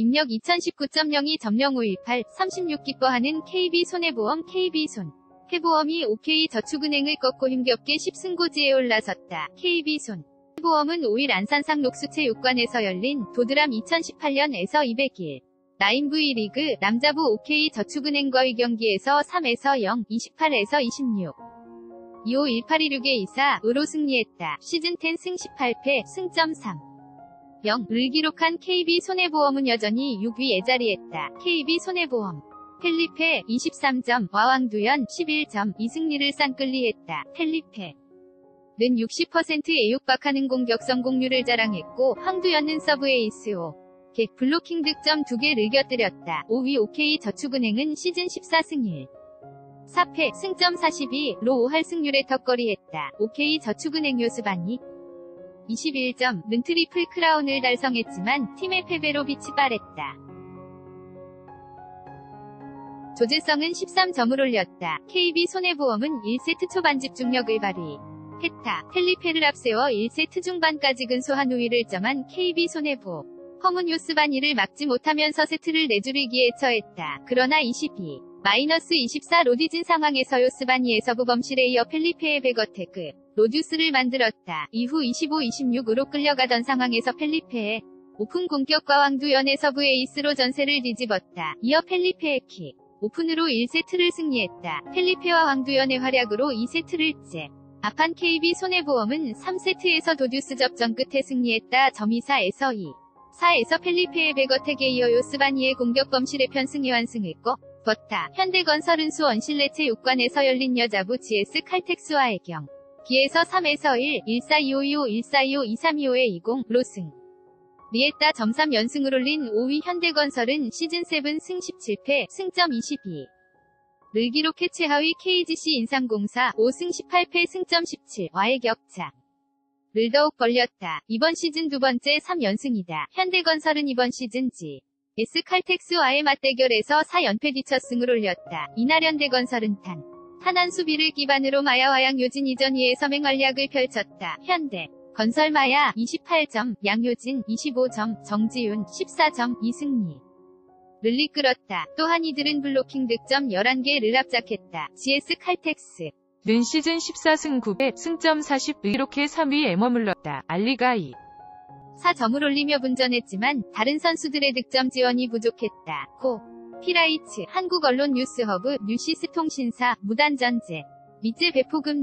입력 2019.02 점령 518 36 기뻐하는 KB손해보험 KB손. 해보험이 OK저축은행을 꺾고 힘겹게 10승고지에 올라섰다. KB손. 해보험은 5일 안산상 녹수체 육관에서 열린 도드람 2018년에서 200일. 9V 리그 남자부 OK저축은행과의 경기에서 3에서 0, 28에서 26 25 1816의 2사 으로 승리했다. 시즌 10 승 18패 승점 3 0을 기록한 KB손해보험은 여전히 6위에 자리했다. KB손해보험 펠리페 23점, 황두연 11점, 이 승리를 쌍끌이했다. 펠리페 는 60%에 육박하는 공격 성공률을 자랑했고 황두연은 서브 에이스 5개 블로킹 득점 2개를 곁들였다. 5위 OK저축은행은 시즌 14승 1 4패 승점 42로 5할 승률에 턱걸이했다. OK저축은행 요스바니 21점, 는 트리플 크라운을 달성했지만 팀의 패배로 빛이 바랬다. 조재성은 13점을 올렸다. KB손해보험은 1세트 초반 집중력을 발휘 했다. 펠리페를 앞세워 1세트 중반까지 근소한 우위를 점한 KB손해보. 험은 요스바니를 막지 못하면서 세트를 내줄 위기에 처했다. 그러나 22, 마이너스 24로 뒤진 상황에서 요스바니의 서브 범실에 이어 펠리페의 백어택, 로듀스를 만들었다. 이후 25-26으로 끌려가던 상황에서 펠리페의 오픈 공격과 왕두연의 서브 에이스로 전세를 뒤집었다. 이어 펠리페의 킥. 오픈으로 1세트를 승리했다. 펠리페와 황두연의 활약으로 2세트를 째. 앞한 KB 손해보험은 3세트에서 도듀스 접전 끝에 승리했다. 점이 4에서 2. 4에서 펠리페의 백어택에 이어 요스바니의 공격 범실에 편승이 완승했고 버타 현대건설은 수원 실내체 육관에서 열린 여자부 GS 칼텍스와의 경 기에서 3에서 1, 142525, 1425, 2325의 20 로 승. 리에따 점삼 연승을 올린 5위 현대건설은 시즌7 승 17패, 승점 22. 를 기록해 최하위 KGC 인삼공사 5승 18패 승점 17와의 격차. 를 더욱 벌렸다. 이번 시즌 두 번째 3연승이다. 현대건설은 이번 시즌 G. S칼텍스와의 맞대결에서 4연패 뒤처승을 올렸다. 이날 현대건설은 탄. 탄한 수비를 기반으로 마야와양 요진 이전위에 서맹활약을 펼쳤다. 현대. 건설마야 28점, 양효진 25점, 정지윤 14점, 이승리. 를 이끌었다. 또한 이들은 블로킹 득점 11개를 압작했다. GS 칼텍스. 는 시즌 14승 9패 승점 40 이렇게 3위에 머물렀다. 알리가이 4점을 올리며 분전했지만 다른 선수들의 득점 지원이 부족했다. 고 피라이츠 한국 언론 뉴스허브 뉴시스 통신사 무단전제. 미제 배포금